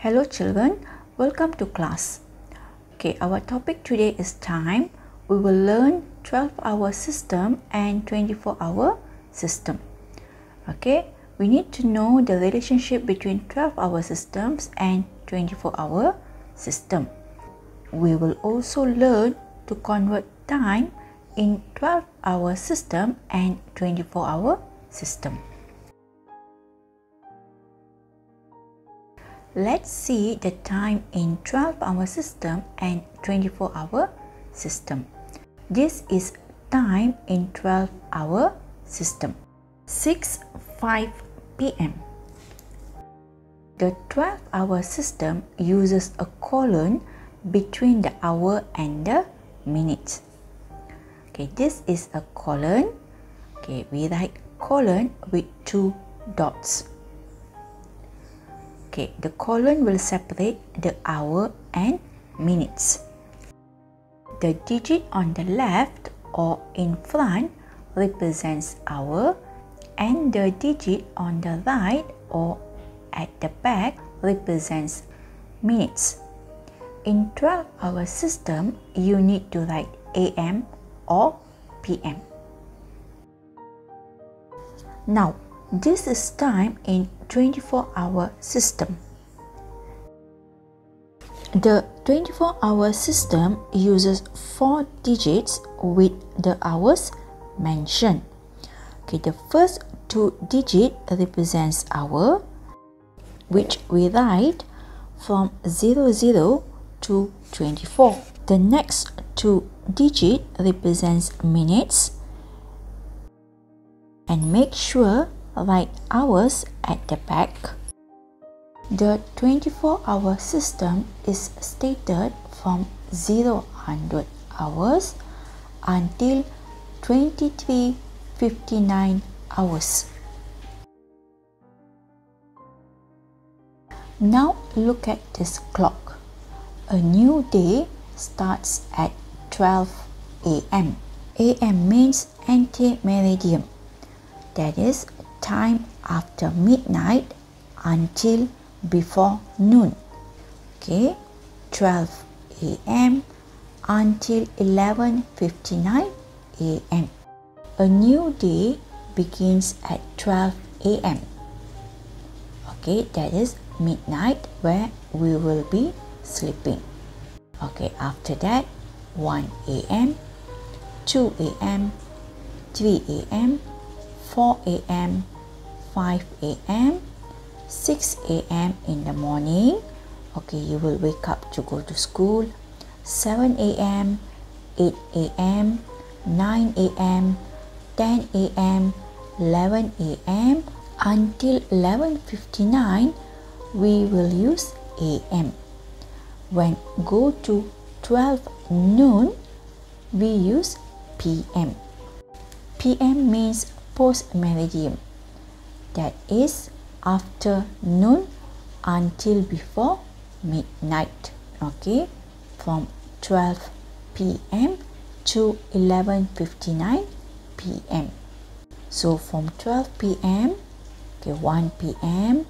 Hello children, welcome to class. Okay, our topic today is time. We will learn 12 hour system and 24 hour system. Okay, we need to know the relationship between 12 hour systems and 24 hour system. We will also learn to convert time in 12 hour system and 24 hour system. Let's see the time in 12 hour system and 24 hour system. This is time in 12 hour system. 6 5 p.m. The 12 hour system uses a colon between the hour and the minute. Okay, this is a colon. Okay, we write colon with two dots. Okay, the colon will separate the hour and minutes. The digit on the left or in front represents hour and the digit on the right or at the back represents minutes. In 12 hour system, you need to write AM or PM. Now, this is time in 24 hour system. The 24 hour system uses four digits with the hours mentioned. Okay, the first two digit represents hour which we write from 00 to 24. The next two digit represents minutes and make sure write hours at the back. The 24 hour system is stated from 000 hours until 2359 hours. Now look at this clock. A new day starts at 12 a.m. a.m. means ante-meridiem. That is time after midnight until before noon. Okay, 12 a.m. until 11:59 a.m. A new day begins at 12 a.m. Okay, that is midnight where we will be sleeping. Okay, after that 1 a.m., 2 a.m., 3 a.m., 4 a.m., 5 a.m., 6 a.m. in the morning. Okay, you will wake up to go to school. 7 a.m., 8 a.m., 9 a.m., 10 a.m., 11 a.m. until 11:59 we will use a.m. When go to 12 noon we use p.m. p.m. means post that is after noon until before midnight okay from 12 p.m. to 11:59 p.m. so from 12 p.m. okay 1 p.m.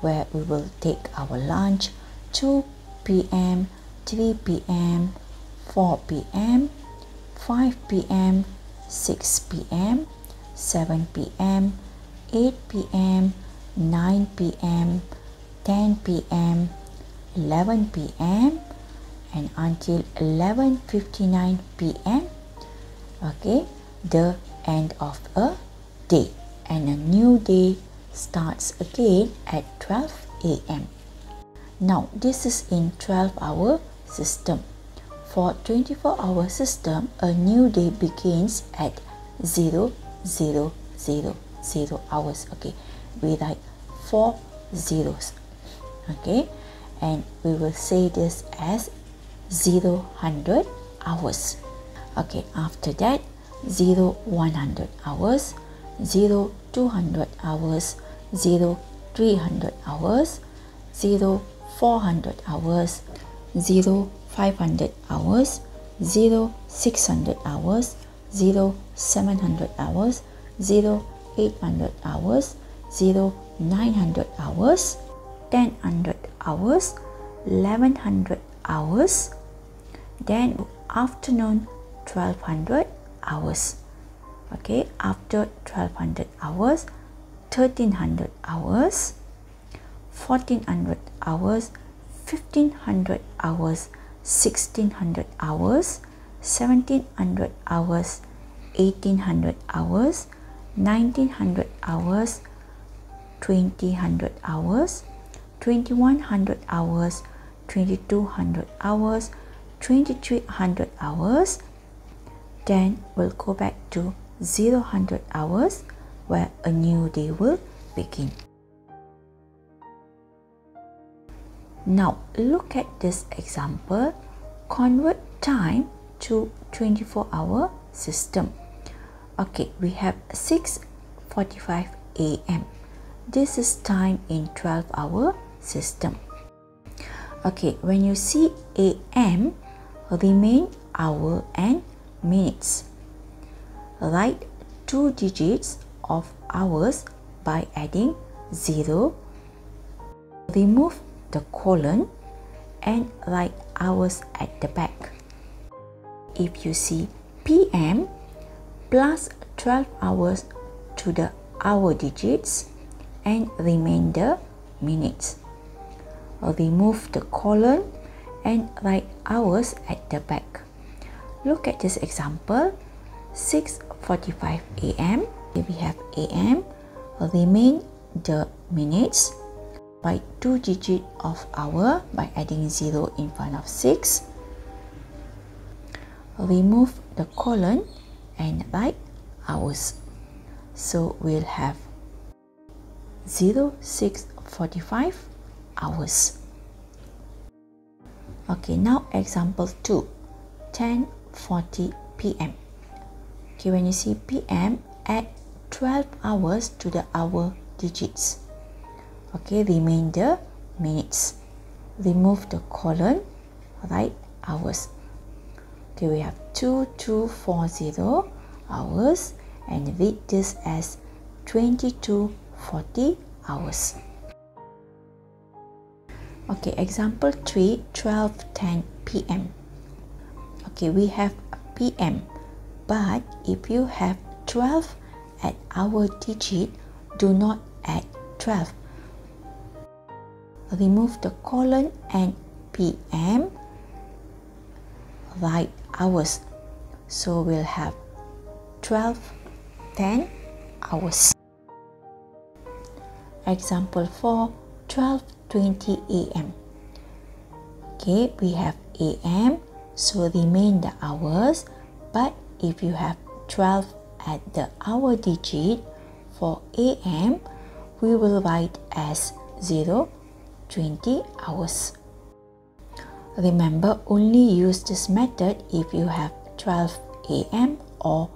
where we will take our lunch 2 p.m. 3 p.m. 4 p.m. 5 p.m. 6 p.m. 7 p.m., 8 p.m., 9 p.m., 10 p.m., 11 p.m. and until 11:59 p.m. okay the end of a day and a new day starts again at 12 a.m. Now this is in 12 hour system. For 24 hour system a new day begins at 0 zero zero zero hours okay? We write four zeros okay? And we will say this as zero hundred hours okay? After that zero one hundred hours zero two hundred hours zero three hundred hours zero four hundred hours zero five hundred hours zero six hundred hours 0 700 hours 0 800 hours 0 900 hours 1000 hours 1100 hours. Then afternoon 1200 hours. Okay after 1200 hours 1300 hours 1400 hours 1500 hours 1600 hours 1700 hours 1800 hours 1900 hours 2000 hours 2100 hours 2200 hours 2300 hours. Then we'll go back to 0 100 hours where a new day will begin. Now look at this example. Convert time to 24 hour system. Okay we have 6:45 a.m this is time in 12 hour system. Okay when you see am remain hour and minutes. Write two digits of hours by adding 0 remove the colon and write hours at the back if you see pm plus 12 hours to the hour digits and remainder minutes. Remove the colon and write hours at the back. Look at this example 6:45 a.m. Here we have a.m. Remain the minutes by two digit of hour by adding 0 in front of 6. Remove the colon and write hours. So we'll have 0645 hours. Okay, now example 2, 10.40 p.m. Okay, when you see p.m., add 12 hours to the hour digits. Okay, remainder minutes. Remove the colon, write hours. Okay, we have 2240 hours and read this as 2240 hours. Okay, example 3 12:10 p.m. Okay, we have p.m. But if you have 12 at hour digit, do not add 12. Remove the colon and p.m. Write hours. So we'll have 12, 10 hours. Example 4, 12, 20 a.m. Okay, we have a.m. So remain the hours. But if you have 12 at the hour digit for a.m., we will write as 0, 20 hours. Remember, only use this method if you have 12 a.m. or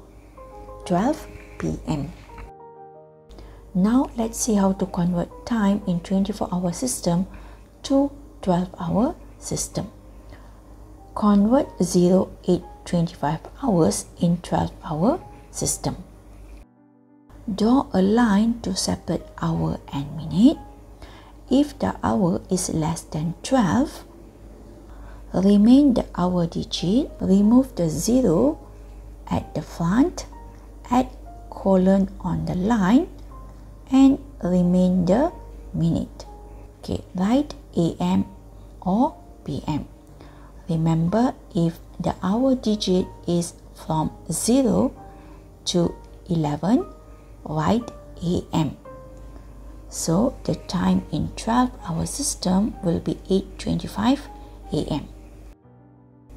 12 p.m. Now let's see how to convert time in 24 hour system to 12 hour system. Convert 0, 8, 25 hours in 12 hour system. Draw a line to separate hour and minute. If the hour is less than 12, remain the hour digit, remove the zero at the front, add colon on the line and remain the minute. Okay, write AM or PM. Remember if the hour digit is from 0 to 11, write AM. So the time in 12 hour system will be 8.25 AM.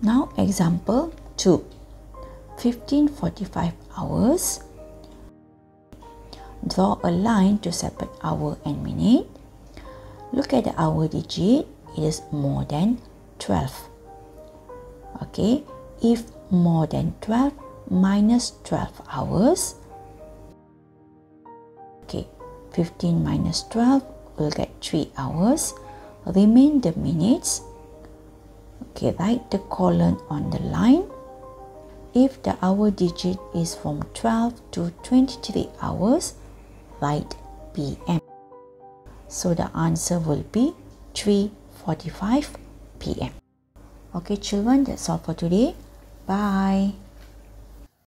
Now example 2. 1545 hours. Draw a line to separate hour and minute. Look at the hour digit. It is more than 12. Okay, if more than 12 minus 12 hours. Okay, 15 minus 12 will get 3 hours. Remain the minutes Okay, write the colon on the line. If the hour digit is from 12 to 23 hours, write PM. So the answer will be 3.45 p.m. Okay children, that's all for today. Bye.